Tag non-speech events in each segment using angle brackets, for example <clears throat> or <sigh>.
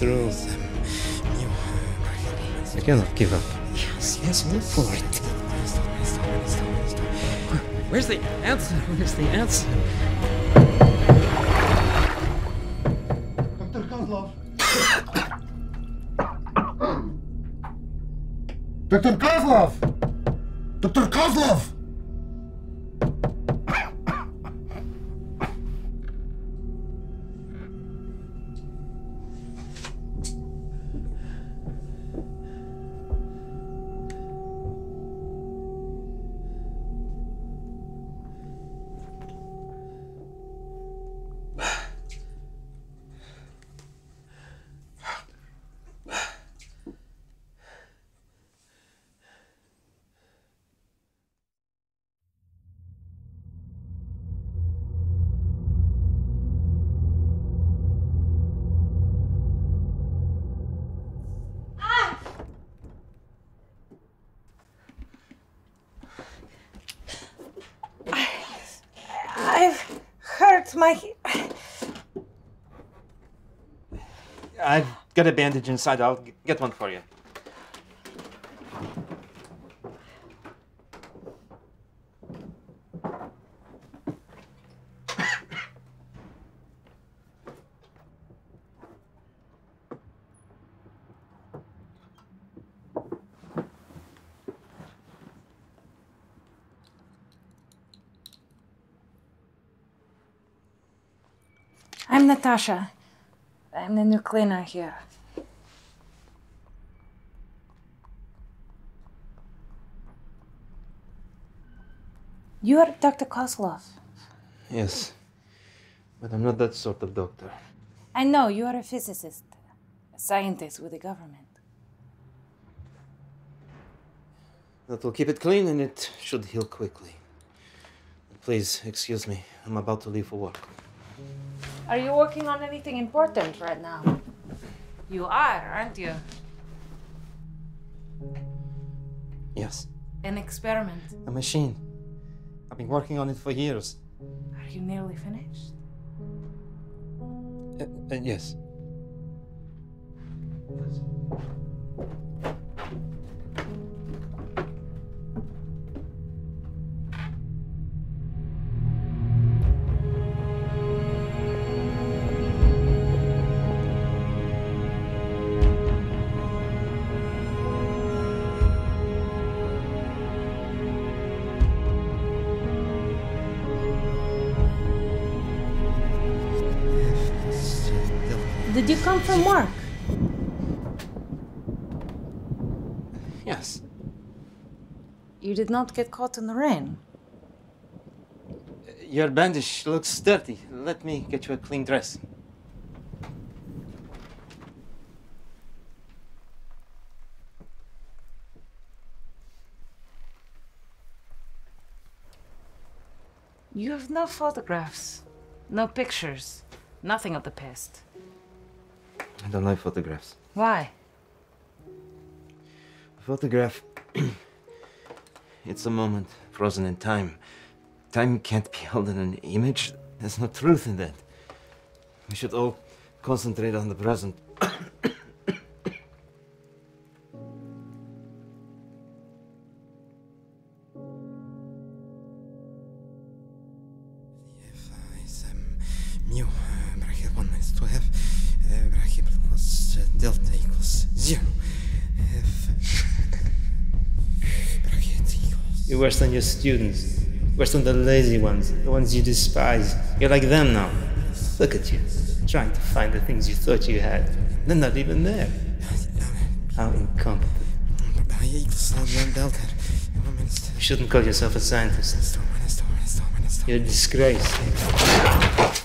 be stupid. Think it through. I cannot give up. Yes, yes, look for it. Where's the answer? Where's the answer? Dr. Kozlov! Dr. Kozlov! Dr. Kozlov! I've hurt my. I've got a bandage inside. I'll get one for you. I'm Natasha. I'm the new cleaner here. You're Dr. Kozlov. Yes. But I'm not that sort of doctor. I know you are a physicist, a scientist with the government. That will keep it clean and it should heal quickly. Please, excuse me. I'm about to leave for work. Are you working on anything important right now? You are, aren't you? Yes. An experiment. A machine. I've been working on it for years. Are you nearly finished? Uh, uh, yes. Did you come from work? Yes. You did not get caught in the rain. Your bandage looks dirty. Let me get you a clean dress. You have no photographs, no pictures, nothing of the past. I don't like photographs. Why? A photograph. <clears throat> it's a moment frozen in time. Time can't be held in an image. There's no truth in that. We should all concentrate on the present. <clears throat> You're worse than your students. Worse than the lazy ones, the ones you despise. You're like them now. Look at you, trying to find the things you thought you had. They're not even there. How incompetent. equals delta 1 minus 2 You shouldn't call yourself a scientist. 2 minus 2 minus 2 minus 2 You're a disgrace.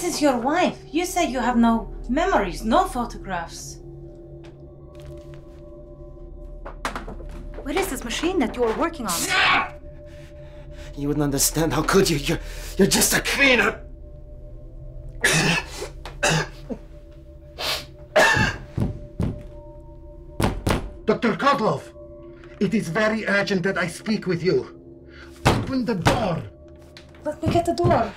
This is your wife. You say you have no memories, no photographs. Where is this machine that you are working on? You wouldn't understand. How could you? You're, you're just a cleaner. Dr. Kozlov, it is very urgent that I speak with you. Open the door. Let me get the door.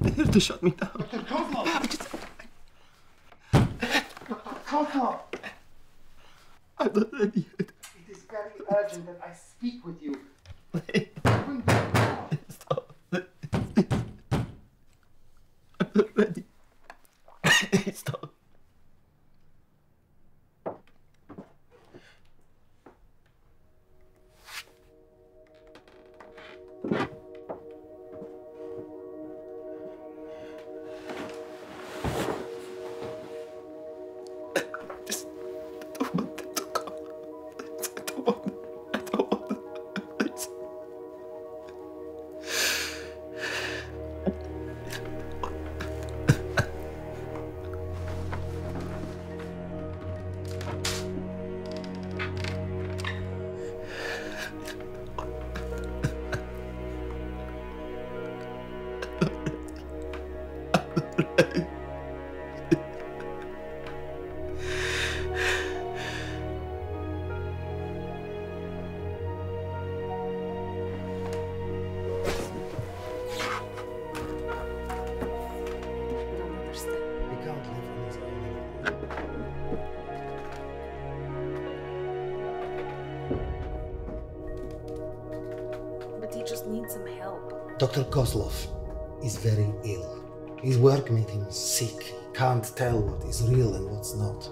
They have to shut me down. Kozlov. Dr. Kozlov. I'm not ready yet. It is very urgent that I speak with you. Open the door. Stop. I'm not ready. Stop. But needs some help. Dr. Kozlov is very ill. His work made him sick. He can't tell what is real and what's not.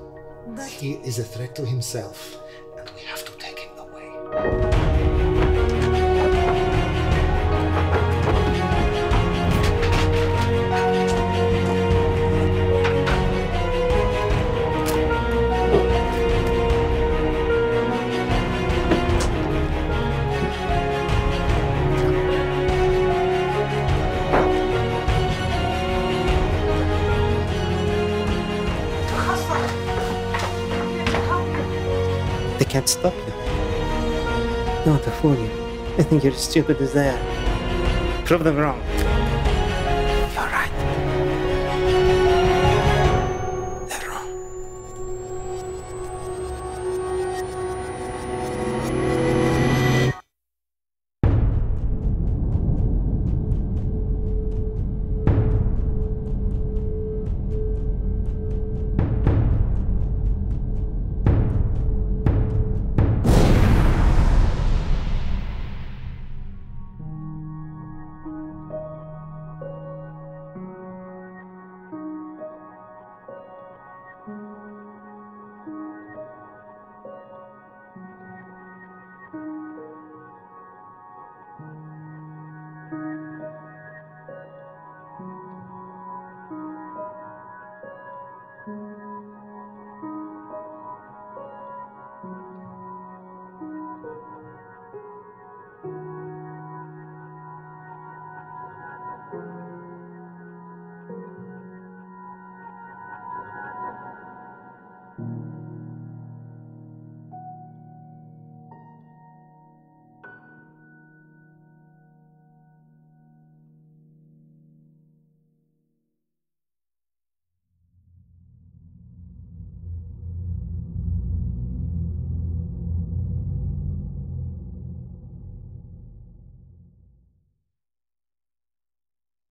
He is a threat to himself, and we have to take him away. Stop you. No, to fool you. I think you're as stupid as they are. Prove them wrong.